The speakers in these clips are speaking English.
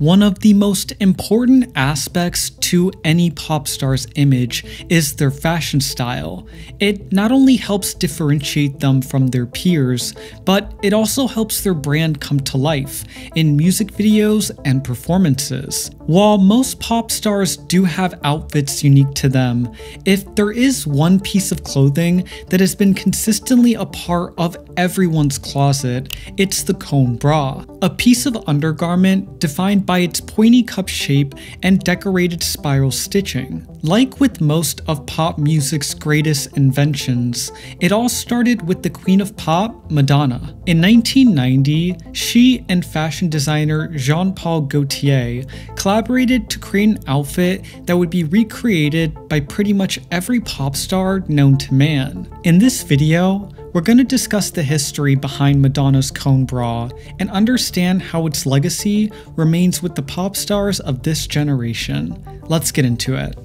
One of the most important aspects to any pop star's image is their fashion style. It not only helps differentiate them from their peers, but it also helps their brand come to life in music videos and performances. While most pop stars do have outfits unique to them, if there is one piece of clothing that has been consistently a part of everyone's closet, it's the cone bra, a piece of undergarment defined by its pointy cup shape and decorated spiral stitching. Like with most of pop music's greatest inventions, it all started with the queen of pop, Madonna. In 1990, she and fashion designer Jean-Paul Gaultier collaborated to create an outfit that would be recreated by pretty much every pop star known to man. In this video, we're going to discuss the history behind Madonna's cone bra and understand how its legacy remains with the pop stars of this generation. Let's get into it.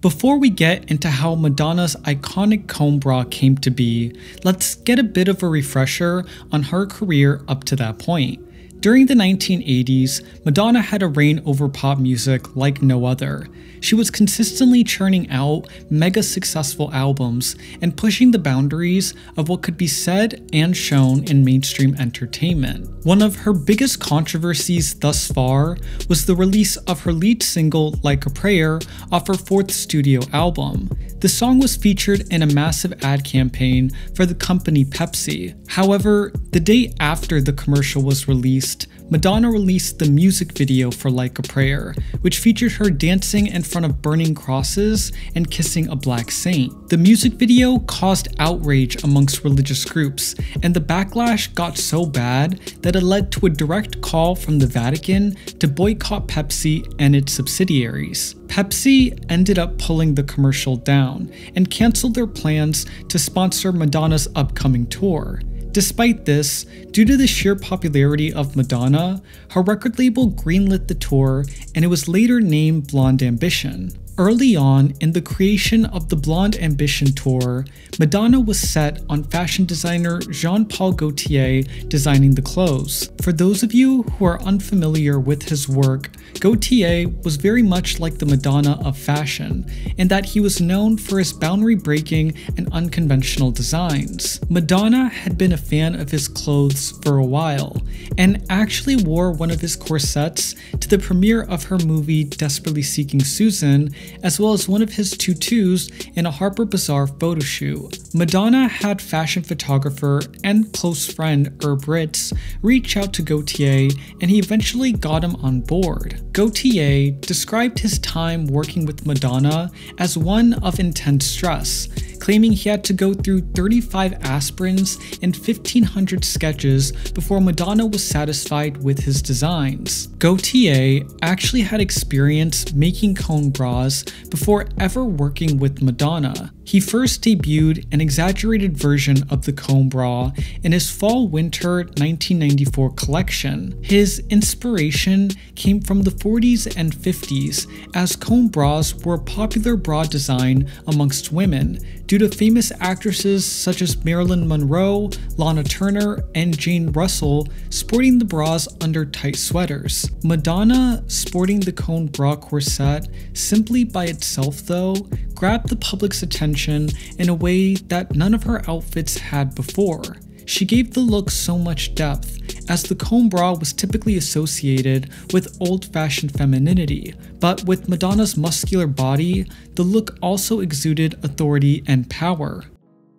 Before we get into how Madonna's iconic cone bra came to be, let's get a bit of a refresher on her career up to that point. During the 1980s, Madonna had a reign over pop music like no other. She was consistently churning out mega successful albums and pushing the boundaries of what could be said and shown in mainstream entertainment. One of her biggest controversies thus far was the release of her lead single Like a Prayer off her fourth studio album. The song was featured in a massive ad campaign for the company Pepsi. However, the day after the commercial was released, Madonna released the music video for Like a Prayer, which featured her dancing in front of burning crosses and kissing a black saint. The music video caused outrage amongst religious groups, and the backlash got so bad that it led to a direct call from the Vatican to boycott Pepsi and its subsidiaries. Pepsi ended up pulling the commercial down and canceled their plans to sponsor Madonna's upcoming tour. Despite this, due to the sheer popularity of Madonna, her record label greenlit the tour and it was later named Blonde Ambition. Early on in the creation of the Blonde Ambition tour, Madonna was set on fashion designer Jean-Paul Gaultier designing the clothes. For those of you who are unfamiliar with his work, Gaultier was very much like the Madonna of fashion, in that he was known for his boundary breaking and unconventional designs. Madonna had been a fan of his clothes for a while, and actually wore one of his corsets to the premiere of her movie Desperately Seeking Susan as well as one of his tutus in a Harper Bazaar photo shoot. Madonna had fashion photographer and close friend Herb Ritts reach out to Gaultier and he eventually got him on board. Gaultier described his time working with Madonna as one of intense stress, claiming he had to go through 35 aspirins and 1500 sketches before Madonna was satisfied with his designs. Gaultier actually had experience making cone bras before ever working with Madonna. He first debuted an exaggerated version of the cone bra in his fall winter 1994 collection. His inspiration came from the 40s and 50s, as cone bras were a popular bra design amongst women due to famous actresses such as Marilyn Monroe, Lana Turner, and Jane Russell sporting the bras under tight sweaters. Madonna sporting the cone bra corset simply by itself, though, grabbed the public's attention in a way that none of her outfits had before. She gave the look so much depth, as the cone bra was typically associated with old fashioned femininity, but with Madonna's muscular body, the look also exuded authority and power.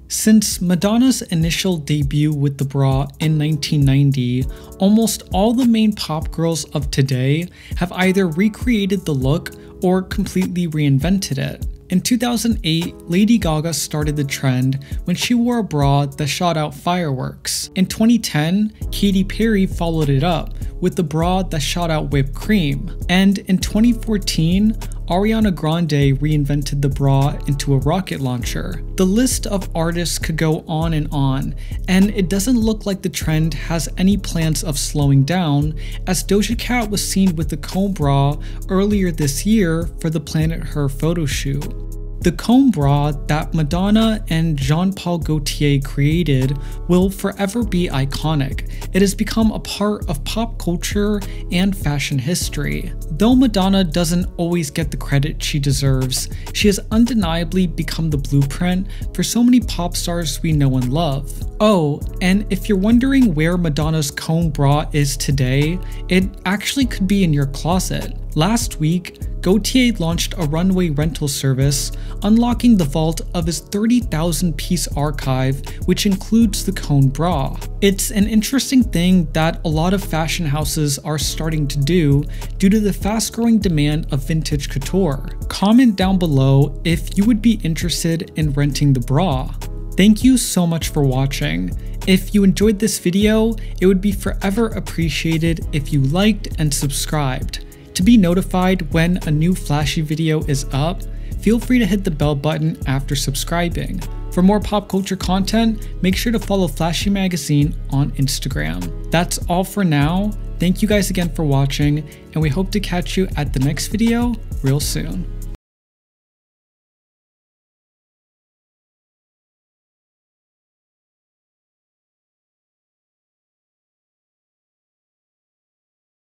Since Madonna's initial debut with the bra in 1990, almost all the main pop girls of today have either recreated the look or completely reinvented it. In 2008, Lady Gaga started the trend when she wore a bra that shot out fireworks. In 2010, Katy Perry followed it up with the bra that shot out whipped cream. And in 2014, Ariana Grande reinvented the bra into a rocket launcher. The list of artists could go on and on, and it doesn't look like the trend has any plans of slowing down, as Doja Cat was seen with the cone bra earlier this year for the Planet Her photo shoot. The cone bra that Madonna and Jean Paul Gaultier created will forever be iconic. It has become a part of pop culture and fashion history. Though Madonna doesn't always get the credit she deserves, she has undeniably become the blueprint for so many pop stars we know and love. Oh, and if you're wondering where Madonna's cone bra is today, it actually could be in your closet. Last week, Gaultier launched a runway rental service, unlocking the vault of his 30,000 piece archive, which includes the Cone bra. It's an interesting thing that a lot of fashion houses are starting to do due to the fast growing demand of vintage couture. Comment down below if you would be interested in renting the bra. Thank you so much for watching. If you enjoyed this video, it would be forever appreciated if you liked and subscribed. To be notified when a new flashy video is up, feel free to hit the bell button after subscribing. For more pop culture content, make sure to follow Flashy Magazine on Instagram. That's all for now. Thank you guys again for watching, and we hope to catch you at the next video real soon.